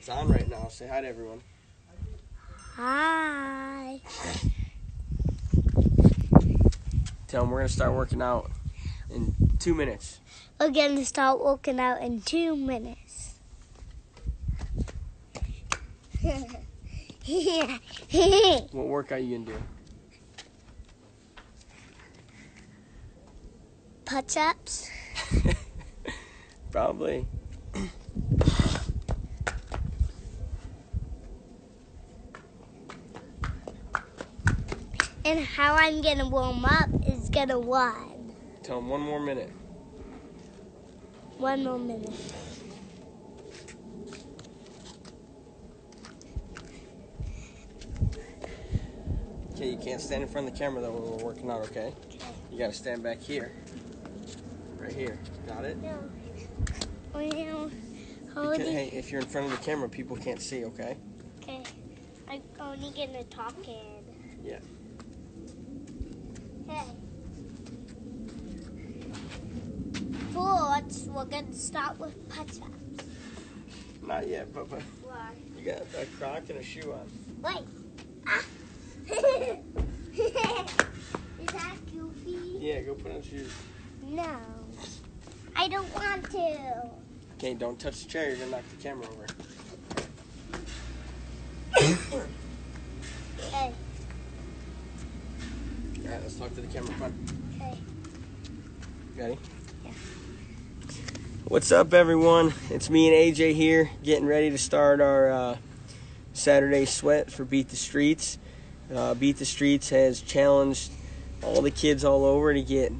It's on right now. Say hi to everyone. Hi. Tell them we're gonna start working out in two minutes. We're gonna start working out in two minutes. What workout you gonna do? Push ups. Probably. And how I'm gonna warm up is gonna run. Tell him one more minute. One more minute. Okay, you can't stand in front of the camera though when we're working out. Okay. You gotta stand back here. Right here. Got it? No. Because, hey, if you're in front of the camera, people can't see. Okay. Okay. I'm only gonna talk in. Yeah. First, we're gonna start with ups. Not yet, Papa. Why? You got a croc and a shoe on. Wait. Ah. Is that goofy? Yeah, go put on shoes. No. I don't want to. Okay, don't touch the chair. You're gonna knock the camera over. Hey. All right, let's talk to the camera. Come on. Okay. Ready? Yeah. What's up, everyone? It's me and AJ here, getting ready to start our uh, Saturday sweat for Beat the Streets. Uh, Beat the Streets has challenged all the kids all over to get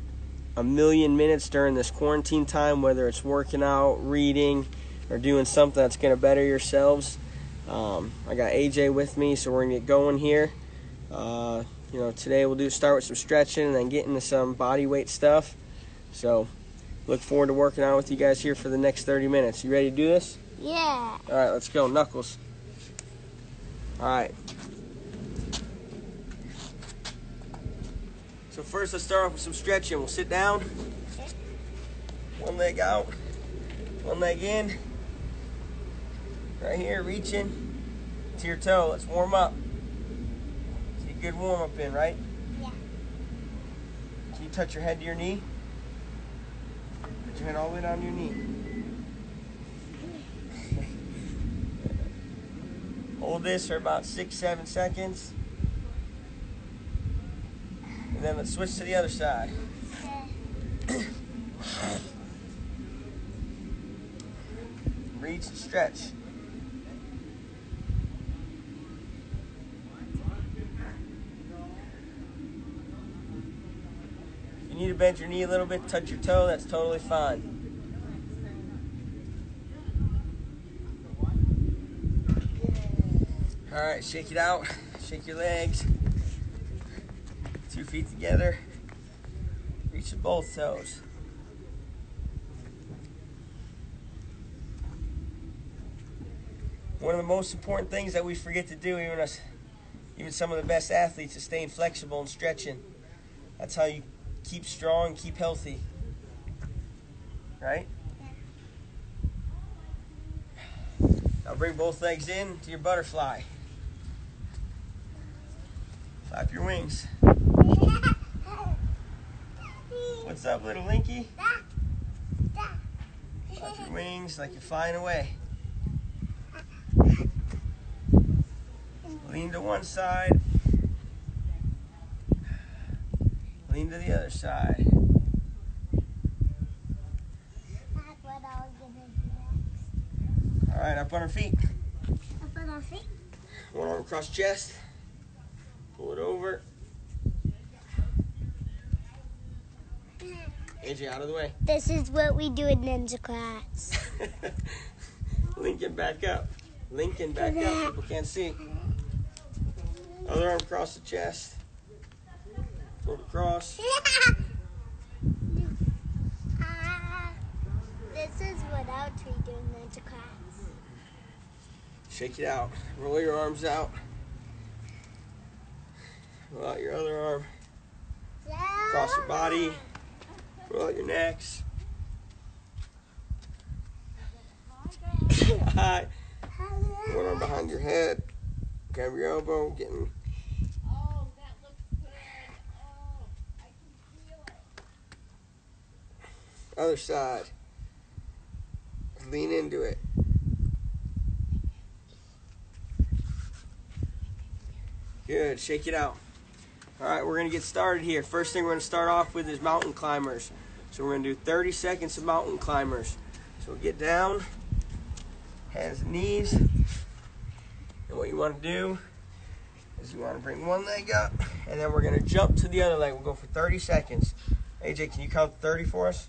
a million minutes during this quarantine time, whether it's working out, reading, or doing something that's going to better yourselves. Um, I got AJ with me, so we're going to get going here. Uh, you know, today we'll do start with some stretching and then get into some body weight stuff. So, look forward to working out with you guys here for the next 30 minutes. You ready to do this? Yeah. All right, let's go. Knuckles. All right. So first, let's start off with some stretching. We'll sit down. One leg out. One leg in. Right here, reaching to your toe. Let's warm up. Good warm up in, right? Yeah. Can you touch your head to your knee? Put your head all the way down to your knee. Hold this for about six, seven seconds. And then let's switch to the other side. Reach and stretch. If you need to bend your knee a little bit, touch your toe, that's totally fine. All right, shake it out. Shake your legs. Two feet together. Reach with both toes. One of the most important things that we forget to do, even us, even some of the best athletes, is staying flexible and stretching. That's how you keep strong, keep healthy. Right? Now bring both legs in to your butterfly. Flap your wings. What's up, little Linky? Flap your wings like you're flying away. Lean to one side. Lean to the other side. That's what I was gonna do next. All right, up on our feet. Up on our feet. One arm across chest. Pull it over. AJ, out of the way. This is what we do in ninja class. Lincoln, back up. Lincoln, back up. People can't see. Other arm across the chest. It across. Ah, this is what else we do in class. Shake it out. Roll your arms out. Roll out your other arm. Across your body. Roll out your necks. Hi. One arm behind your head. Grab your elbow, getting Oh, that looks good. Oh, I can feel it. Other side. Lean into it. Good, shake it out. All right, we're gonna get started here. First thing we're gonna start off with is mountain climbers. So we're gonna do 30 seconds of mountain climbers. So get down, hands and knees. And what you wanna do is you wanna bring one leg up, and then we're gonna jump to the other leg. We'll go for 30 seconds. AJ, can you count 30 for us?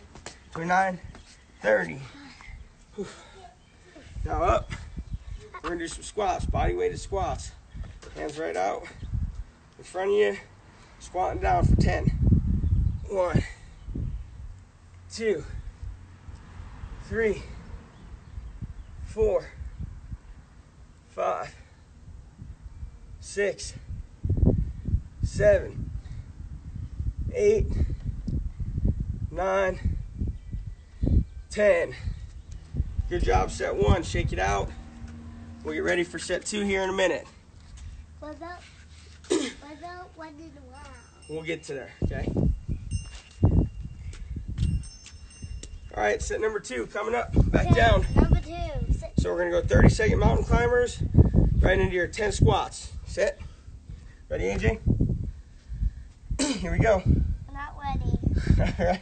twenty-nine, thirty. Whew. Now up. We're gonna do some squats, body weighted squats. Hands right out in front of you, squatting down for 10. One, two, three, four, five, six, seven, eight, nine, ten. Good job, set one. Shake it out. We'll get ready for set two here in a minute. What about, what about one in a while? We'll get to there, okay? All right, set number two coming up. Back Okay, down. Number two. Sit. So we're gonna go 30 second mountain climbers right into your 10 squats. Set. Ready, AJ? Here we go. I'm not ready. All right.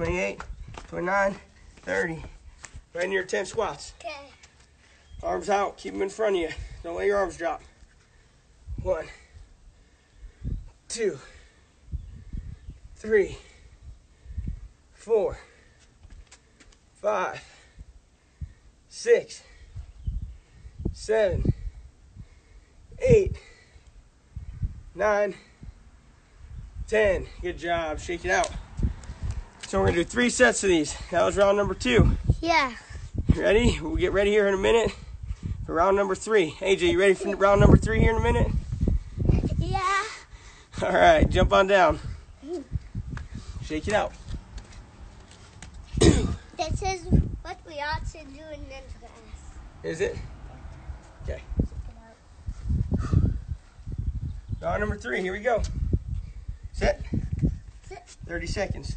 twenty-eight, twenty-nine, thirty. Right near 10 squats. Okay. Arms out. Keep them in front of you. Don't let your arms drop. One, two, three, four, five, six, seven, eight, nine, ten. Good job. Shake it out. So we're gonna do three sets of these. That was round number two. Yeah. Ready? We'll get ready here in a minute for round number three. AJ, you ready for round number three here in a minute? Yeah. All right, jump on down. Shake it out. This is what we ought to do in this class. Is it? Okay. Round number three, here we go. Set. Sit. 30 seconds.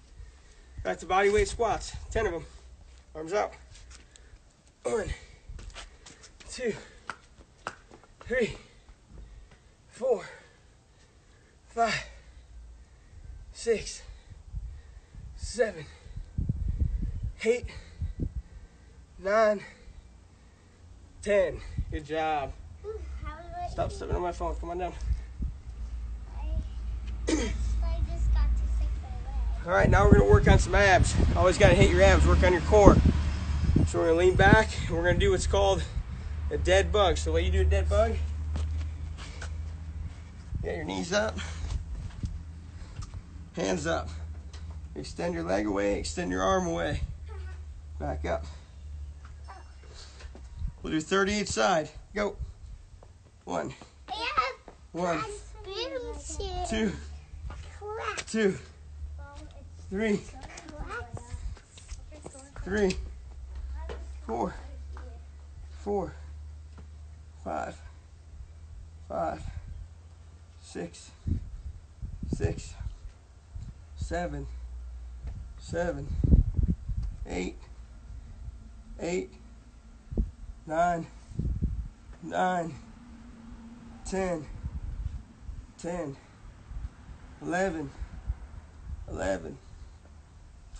Back to body weight squats. Ten of them. Arms out. One, two, three, four, five, six, seven, eight, nine, ten. Good job. Ooh, How do I Stop stepping on my phone. Come on down. I, I just got to stick my leg. All right, now we're gonna work on some abs. Always gotta hit your abs, work on your core. So we're gonna lean back and we're gonna do what's called a dead bug. So the way you do a dead bug, get your knees up, hands up. Extend your leg away, extend your arm away. Back up. We'll do 30 each side. Go. One, Yeah. one, two, two, three, three, four, four, five, five, six, six, seven, seven, eight, eight, nine, nine, ten, ten, eleven, eleven,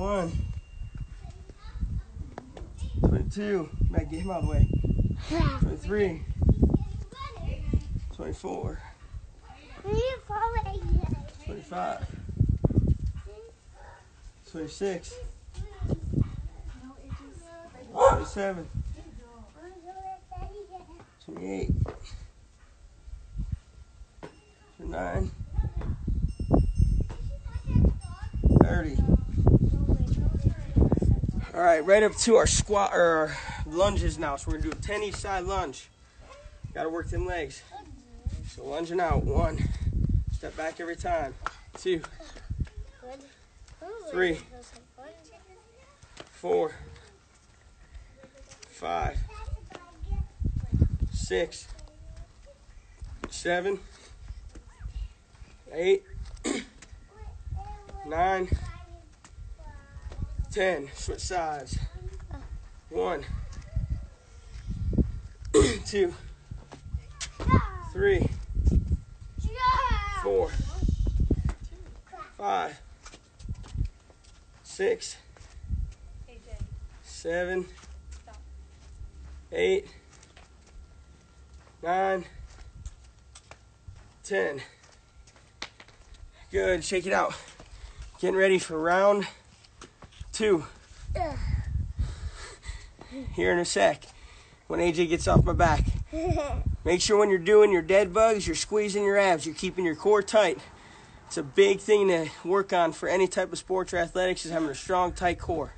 21. 22. Matt, get him out of the way. 23. 24. 25. 26. 27. 28. 29. All right, right up to our squat or lunges now. So we're gonna do a 10 each side lunge. Gotta work them legs. So lunging out. One. Step back every time. Two, Three. four, five, six, seven, eight, nine, ten. Switch sides. One, two, three, four, five, six, seven, eight, nine, ten. Good. Shake it out. Getting ready for round two. Here in a sec. When AJ gets off my back. Make sure when you're doing your dead bugs, you're squeezing your abs, you're keeping your core tight. It's a big thing to work on for any type of sports or athletics is having a strong, tight core.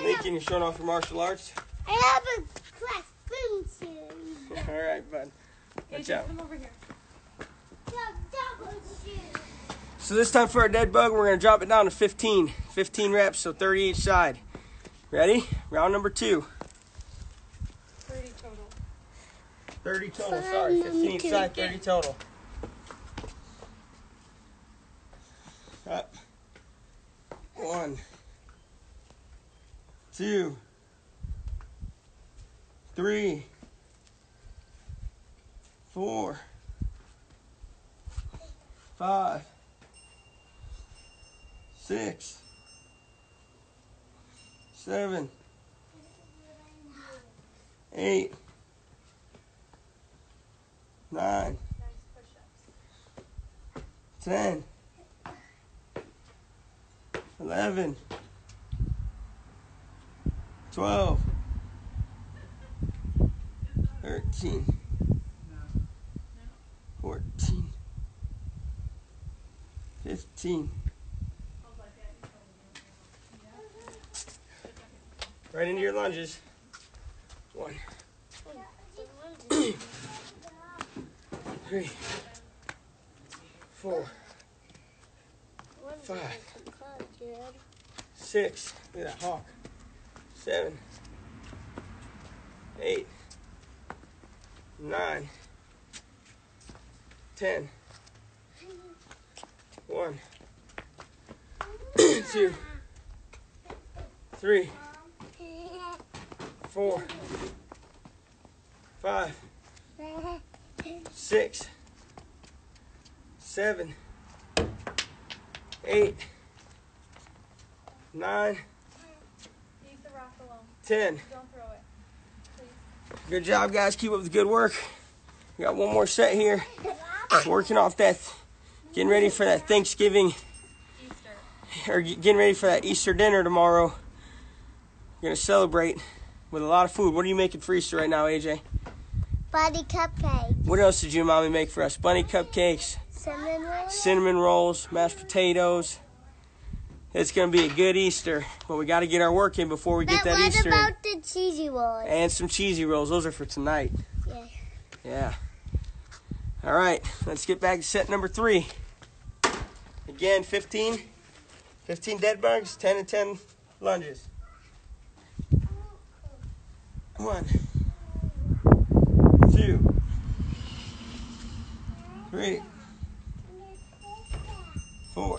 Lincoln, you're showing off your martial arts. I have a class. All right, bud. Watch out. Come over here. So this time for our dead bug, we're gonna drop it down to 15. 15 reps, so 30 each side. Ready? Round number two. 30 total. 30 total, sorry. 15 each side, 30 total. Up. One. Two. Three. Four. Five. Six. Seven. Eight. Nine. Nice push-ups. 10, 11, 12, 13, 14, 15. Right into your lunges. One, three, four, Five. Six, look at that hawk, seven, eight, nine, ten, one, two, three, four, five, six, seven, eight, nine, Leave the rock alone. ten. Don't throw it. Please. Good job, guys. Keep up the good work. We got one more set here. Working off that, getting ready for that Thanksgiving, Easter. or getting ready for that Easter dinner tomorrow. We're gonna celebrate with a lot of food. What are you making for Easter right now, AJ? Bunny cupcake. What else did you and mommy make for us? Bunny cupcakes, Cinnamon roll. cinnamon rolls, mashed potatoes. It's gonna be a good Easter, but we got to get our work in before we get that what Easter. in. about the cheesy rolls? And some cheesy rolls. Those are for tonight. Yeah. Yeah. All right, let's get back to set number three. Again, 15, 15 dead bugs, 10 and 10 lunges. One, two, three, four,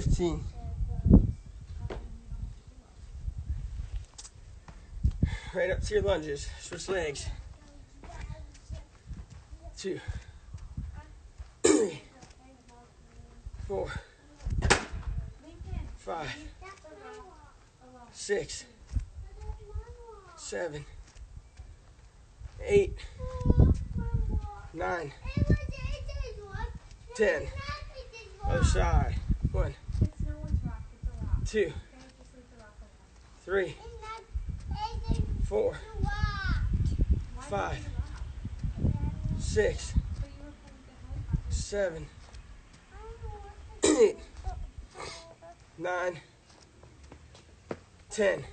fifteen. Right up to your lunges. Switch legs. Two, three, four, five, six, seven, eight, nine, ten. Other side. One, It's no one's rock. It's a rock. two, Okay? Just leave the rock alone. three, four, Five. did you rock? six, But you were playing the helicopter. seven, eight, nine, ten.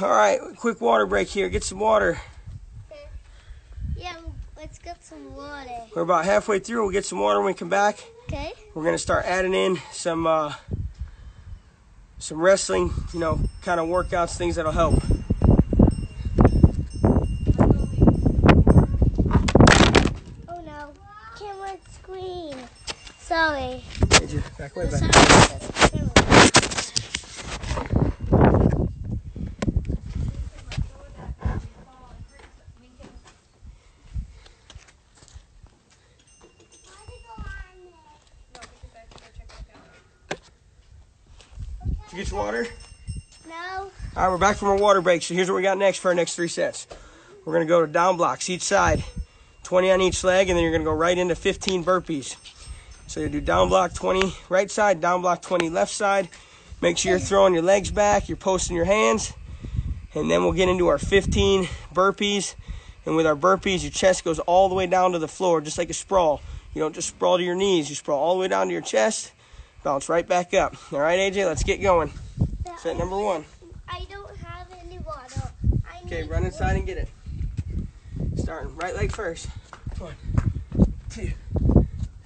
All right, quick water break here. Get some water. Yeah, let's get some water. We're about halfway through. We'll get some water when we come back. Okay? We're gonna start adding in some uh, some wrestling, you know, kind of workouts, things that'll help. Oh no. Camera screen. Sorry. Back way back? Sorry. Did you get your water? No. All right, we're back from our water break. So here's what we got next for our next three sets. We're gonna go to down blocks each side, 20 on each leg, and then you're gonna go right into 15 burpees. So you do down block 20 right side, down block 20 left side. Make sure you're throwing your legs back, you're posting your hands, and then we'll get into our 15 burpees. And with our burpees, your chest goes all the way down to the floor, just like a sprawl. You don't just sprawl to your knees, you sprawl all the way down to your chest, bounce right back up. All right, AJ, let's get going. Set number one. I don't have any water. I Okay, run inside and get it. Starting right leg first. One, two,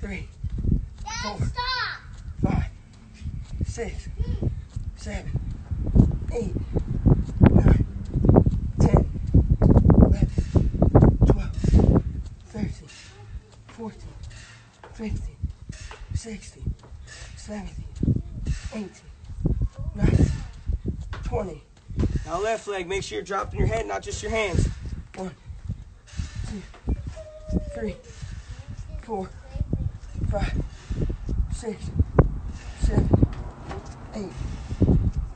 three, Dad, stop. five, six, seven, eight, nine, ten, eleven, twelve, thirteen, fourteen, fifteen, sixteen, seventeen, eighteen, nineteen, twenty. Now left leg, make sure you're dropping your head, not just your hands. One, two, three, four, five, six, seven, eight,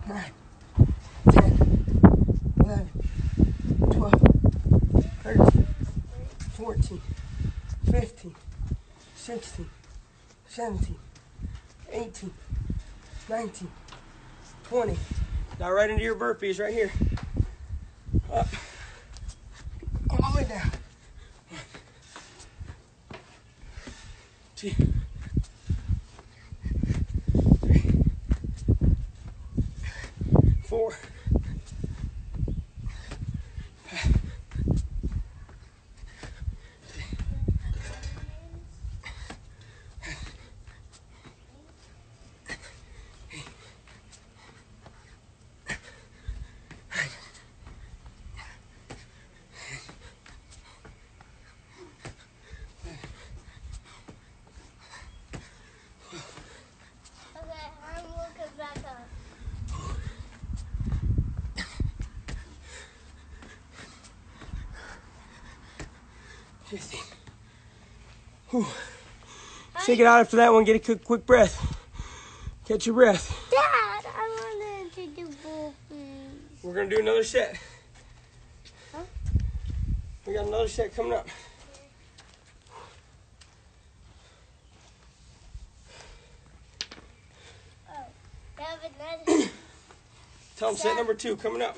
nine, ten, eleven, twelve, thirteen, fourteen, fifteen, sixteen, seventeen, eighteen, nineteen, twenty. Now right into your burpees right here. Up. All the way down. One. Two. Three. Four. Five. 15. Whew. Shake it out after that one. Get a quick, quick breath. Catch your breath. Dad, I wanted to do burpees. We're gonna do another set. Huh? We got another set coming up. Oh, another Tell them set Set. number two coming up.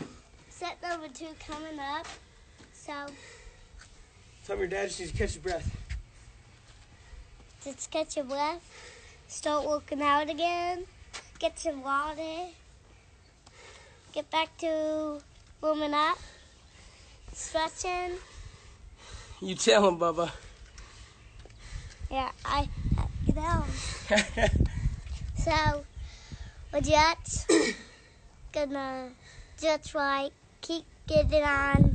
set number two coming up. So Tell them your dad just needs to catch his breath. just catch your breath. Start working out again. Get some water. Get back to warming up. Stretching. You tell him, Bubba. Yeah, I, I get down. So we're just gonna just like keep getting on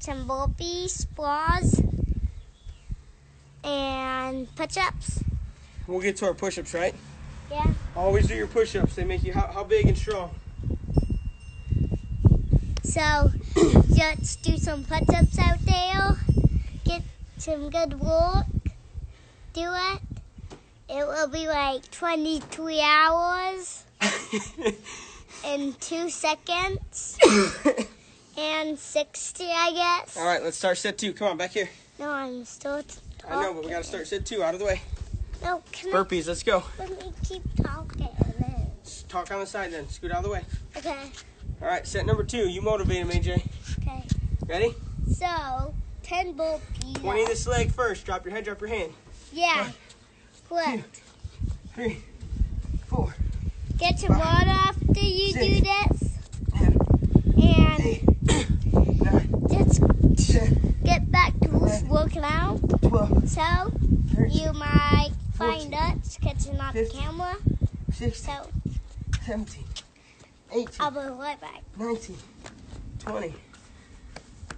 some burpees, squats, and push-ups. we'll get to our push-ups, right? Yeah. Always do your push-ups. They make you how, how big and strong. So just do some push-ups out there. Get some good work. Do it. It will be like 23 hours in two seconds and 60, I guess. All right, let's start set two. Come on, back here. No, I'm still. I know, but we gotta start set two. Out of the way. No, can Burpees. Let's go. Let me keep talking. Just talk on the side then. Scoot out of the way. Okay, All right, set number two. You motivate him, AJ. okay. Ready? So, 10 burpees. 20 this leg first. Drop your head, drop your hand. Yeah. Correct. Three, four, Get your water after you do Six. this. seven, And eight, nine, just ten, get back to working out. twelve, So, thirteen, you might find Fourteen. us catching off the Fifteen. camera. sixteen, So, seventeen, eighteen, I'll be right back. 19, 20.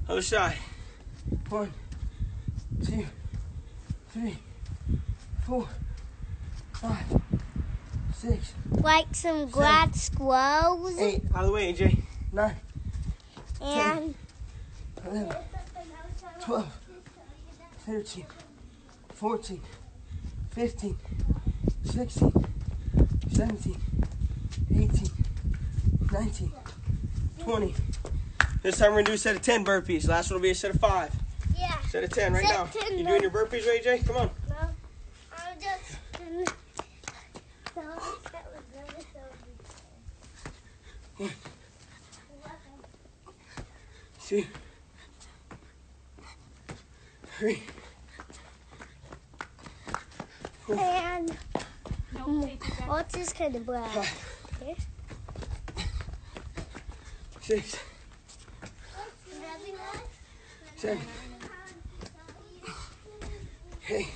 Other side. One, two, three, four, five, six, Like some glad squirrels. eight. Out of the way, AJ. Nine, And 11, 12, 13, 14, 15, 16, 17, 18, 19, 20. This time we're gonna do a set of 10 burpees. Last one will be a set of five. yeah. Set of 10 right Set now. 10 You doing your burpees, AJ? Come on. No, I'm just gonna. So, that was really so Two, three, And what's this kind of bread? five, six, seven, eight,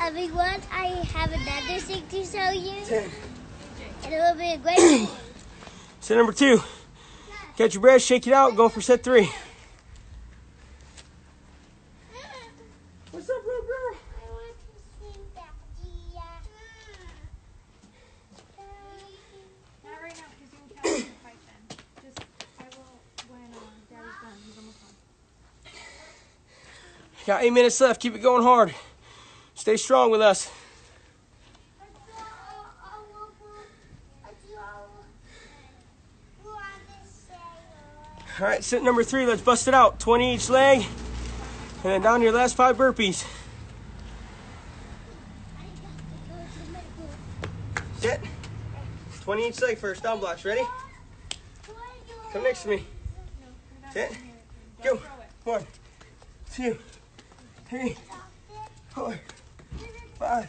Everyone, I have another thing to show you. 10. And it will be a great day. Set number two. Catch your breath, shake it out, go for set three. What's up, little girl? I want to sing Daddy. Not right now, because you and Calvin can fight then. Just, I will when uh, Daddy's done. He's almost done. Got eight minutes left. Keep it going hard. Stay strong with us. All right, set number three. Let's bust it out. 20 each leg. And then down your last five burpees. Set. 20 each leg first. Down blocks. Ready? Come next to me. Set. Go. One, two, three, four, five,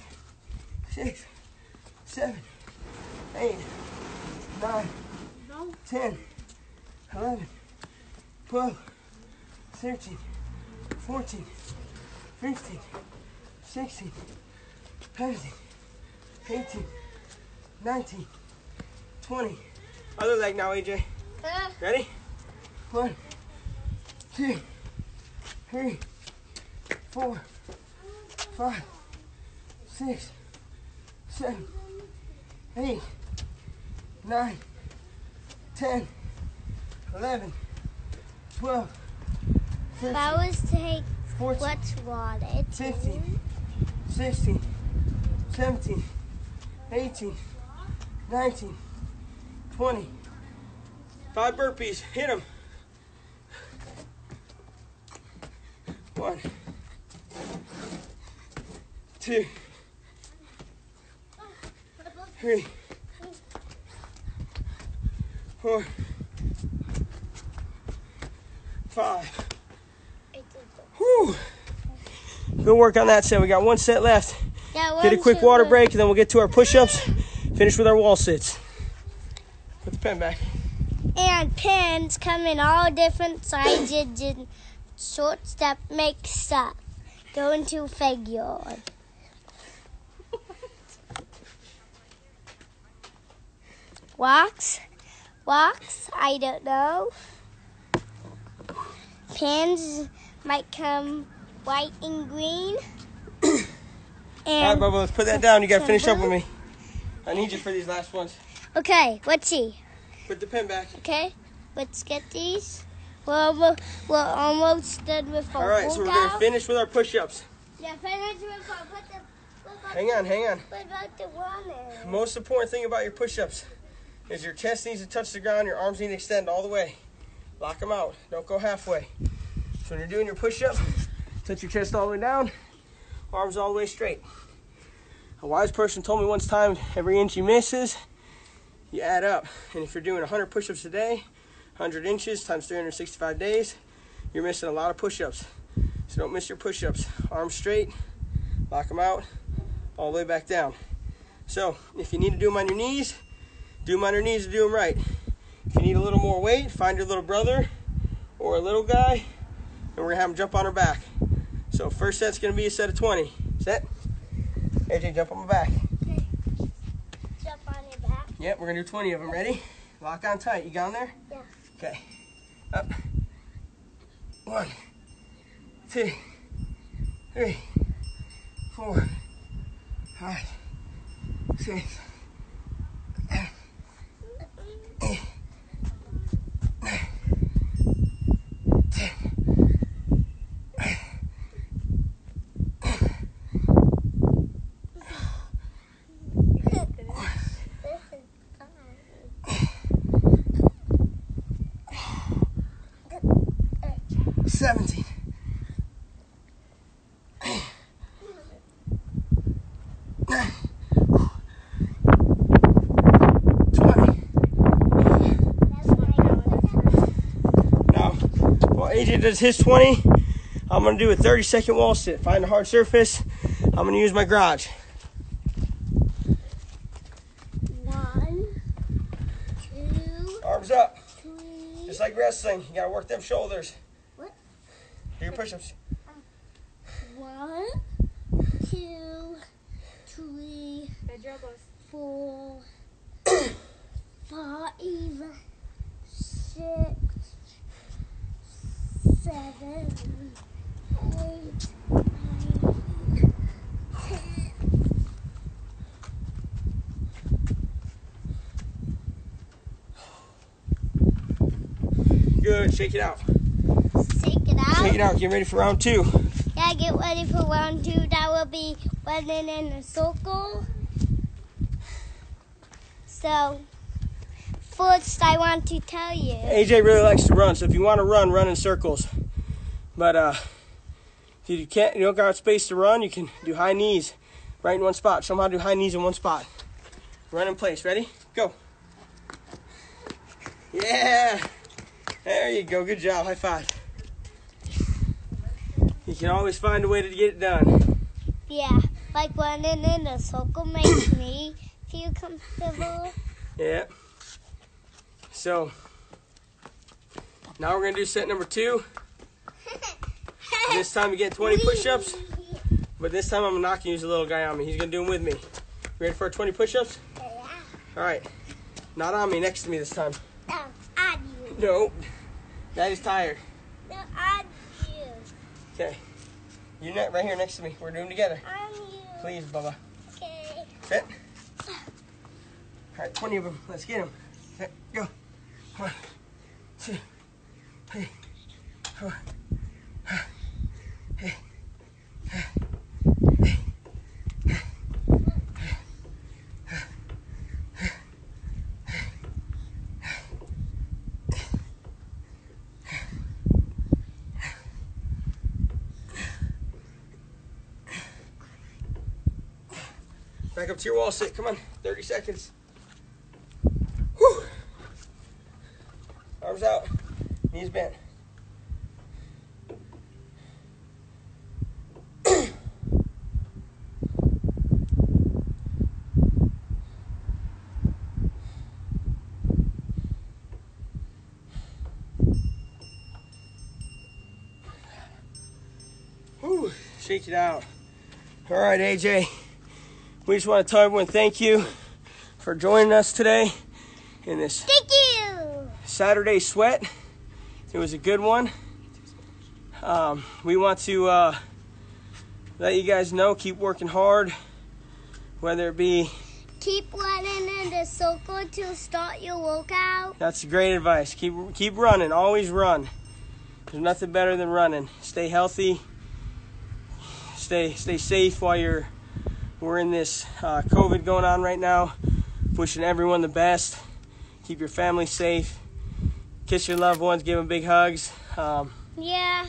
six, seven, eight, nine, ten, eleven, twelve, thirteen, fourteen, fifteen, sixteen, seventeen, eighteen, nineteen, twenty. Other leg now, AJ. Uh. Ready? One, two, three, four, five, six, seven, eight, nine, ten, eleven, 12, If I was to take 14, what's water, 15, 16, 17, 18, 19, 20. Five burpees. Hit them. One, two, three, four, five. Whew. Good work on that set. We got one set left. Yeah, one, Get a quick two, water one. break, and then we'll get to our push-ups. Finish with our wall sits. Put the pen back. And pins come in all different sizes and sorts that make stuff. Go into figure. Walks? Walks? I don't know. Pins might come white and green. and All right, Bubba, let's put that down. You got to finish up with me. I need you for these last ones. okay, let's see. Put the pen back. Okay, let's get these. We're almost, we're almost done with our All right, so we're going to finish with our push-ups. Yeah, finish with our the. Hang on, hang on. what about the running? Most important thing about your push-ups is your chest needs to touch the ground, your arms need to extend all the way. Lock them out. Don't go halfway. So when you're doing your push-up, touch your chest all the way down, arms all the way straight. A wise person told me once time, every inch you misses, you add up. And if you're doing 100 push-ups a day, 100 inches times 365 days, you're missing a lot of push-ups. So don't miss your push-ups. Arms straight, lock them out, all the way back down. So if you need to do them on your knees, do them on your knees to do them right. If you need a little more weight, find your little brother or a little guy, and we're gonna have him jump on her back. So first set's gonna be a set of 20. Set. AJ, jump on my back. Jump on your back. Yep, we're gonna do 20 of them. Ready? Lock on tight. You got 'em there? Yeah. Okay. Up. One, two, three, four, five, six, 17. AJ does his 20. I'm gonna do a 30 second wall sit. Find a hard surface. I'm gonna use my garage. One, two, arms up. Three. Just like wrestling, you gotta work them shoulders. What? Do push ups. One, two, three, Bend your elbows. four, five, six, seven, eight, nine, ten. Good. Shake it out. It out. Shake it out. Get ready for round two. Yeah, get ready for round two. That will be running in a circle. So, first, I want to tell you. AJ really likes to run, so if you want to run, run in circles. But uh, if you can't, you don't got space to run, you can do high knees right in one spot. Show them how to do high knees in one spot. Run in place. Ready? Go. Yeah. There you go. Good job. High five. You can always find a way to get it done. Yeah, like running in a circle makes me feel comfortable. Yeah. So now we're gonna do set number two. This time you get 20 push-ups, but this time I'm not gonna use the little guy on me. He's gonna do them with me. Ready for 20 push-ups? Yeah. All right. Not on me, next to me this time. No, on you. No. Daddy's tired. On you. Okay. You're right here next to me. We're doing together. On you. Please, Bubba. Okay. Fit. All right, 20 of them. Let's get them. Okay, go. One, two, three, Back to your wall sit. Come on. 30 seconds. Whew. Arms out. Knees bent. Whew. Shake it out. All right, AJ. We just want to tell everyone thank you for joining us today in this Thank you. Saturday sweat. It was a good one. Um, we want to uh, let you guys know keep working hard, whether it be Keep running in the circle to start your workout. that's great advice. Keep keep running, always run. There's nothing better than running. Stay healthy. Stay stay safe while you're we're in this uh, COVID going on right now. Wishing everyone the best. Keep your family safe. Kiss your loved ones. Give them big hugs. Um, Yeah.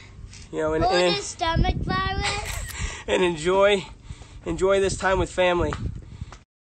you know, and, and, stomach virus. and enjoy enjoy this time with family.